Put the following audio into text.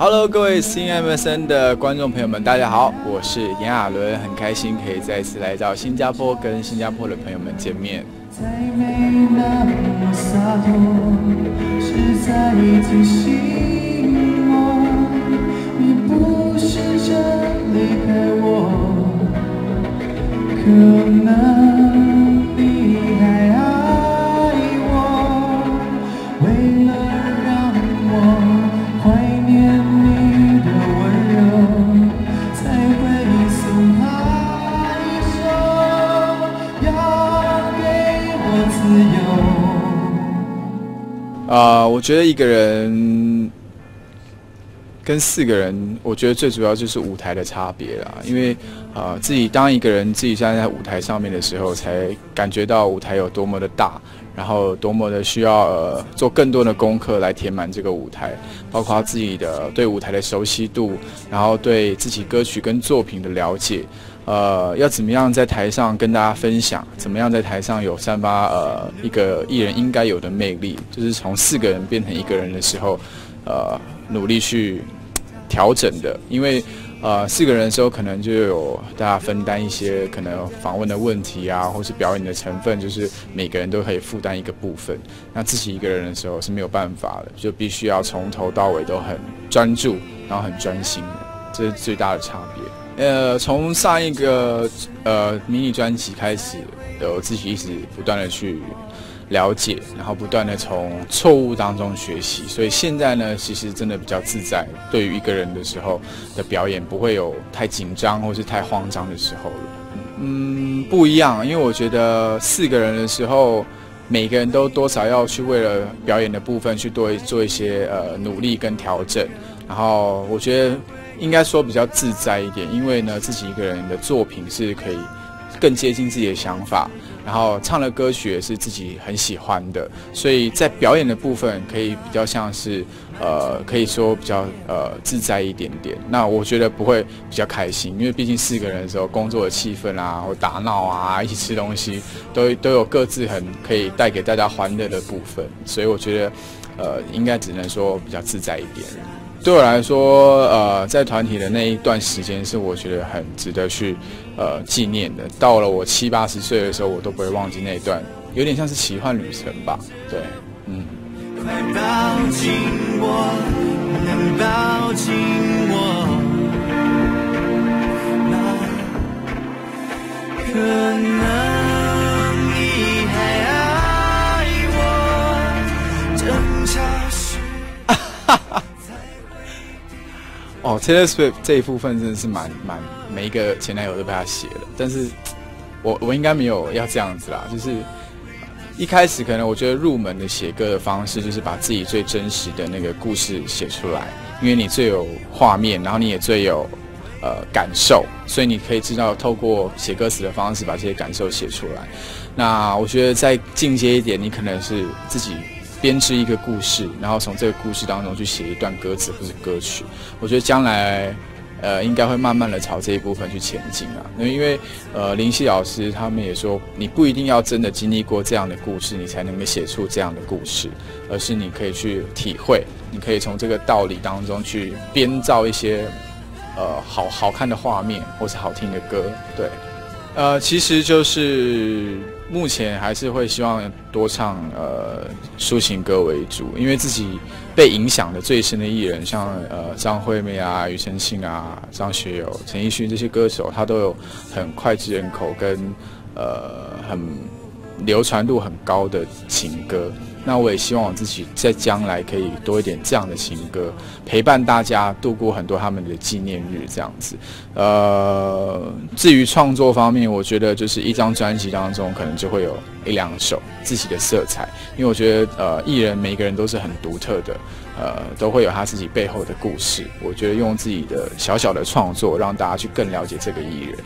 Hello，各位 CMSN 的观众朋友们，大家好，我是炎亚纶，很开心可以再次来到新加坡，跟新加坡的朋友们见面。啊，我觉得一个人跟四个人，我觉得最主要就是舞台的差别啦。因为啊，自己当一个人自己站在舞台上面的时候，才感觉到舞台有多么的大，然后多么的需要呃做更多的功课来填满这个舞台，包括自己的对舞台的熟悉度，然后对自己歌曲跟作品的了解。呃，要怎么样在台上跟大家分享？怎么样在台上有散发呃一个艺人应该有的魅力？就是从四个人变成一个人的时候，呃，努力去调整的。因为呃四个人的时候，可能就有大家分担一些可能访问的问题啊，或是表演的成分，就是每个人都可以负担一个部分。那自己一个人的时候是没有办法的，就必须要从头到尾都很专注，然后很专心，这是最大的差别。呃，从上一个呃迷你专辑开始，我自己一直不断的去了解，然后不断的从错误当中学习，所以现在呢，其实真的比较自在。对于一个人的时候的表演，不会有太紧张或是太慌张的时候了。嗯，不一样，因为我觉得四个人的时候，每个人都多少要去为了表演的部分去多做一些呃努力跟调整，然后我觉得。应该说比较自在一点，因为呢，自己一个人的作品是可以更接近自己的想法，然后唱的歌曲也是自己很喜欢的，所以在表演的部分可以比较像是，呃，可以说比较呃自在一点点。那我觉得不会比较开心，因为毕竟四个人的时候，工作的气氛啊，或打闹啊，一起吃东西，都都有各自很可以带给大家欢乐的部分，所以我觉得，呃，应该只能说比较自在一点。对我来说，呃，在团体的那一段时间是我觉得很值得去，呃，纪念的。到了我七八十岁的时候，我都不会忘记那一段，有点像是奇幻旅程吧。对，嗯。快抱紧我，能抱紧我，那可能哦，Taylor Swift 这一部分真的是蛮蛮每一个前男友都被他写了，但是我我应该没有要这样子啦，就是一开始可能我觉得入门的写歌的方式就是把自己最真实的那个故事写出来，因为你最有画面，然后你也最有呃感受，所以你可以知道透过写歌词的方式把这些感受写出来。那我觉得再进阶一点，你可能是自己。编织一个故事，然后从这个故事当中去写一段歌词或者歌曲，我觉得将来，呃，应该会慢慢的朝这一部分去前进啊。那因为，呃，林夕老师他们也说，你不一定要真的经历过这样的故事，你才能够写出这样的故事，而是你可以去体会，你可以从这个道理当中去编造一些，呃，好好看的画面或是好听的歌，对。呃，其实就是目前还是会希望多唱呃抒情歌为主，因为自己被影响的最深的艺人，像呃张惠妹啊、庾澄庆啊、张学友、陈奕迅这些歌手，他都有很脍炙人口跟呃很流传度很高的情歌。那我也希望我自己在将来可以多一点这样的情歌，陪伴大家度过很多他们的纪念日这样子。呃，至于创作方面，我觉得就是一张专辑当中可能就会有一两首自己的色彩，因为我觉得呃艺人每个人都是很独特的，呃都会有他自己背后的故事。我觉得用自己的小小的创作，让大家去更了解这个艺人。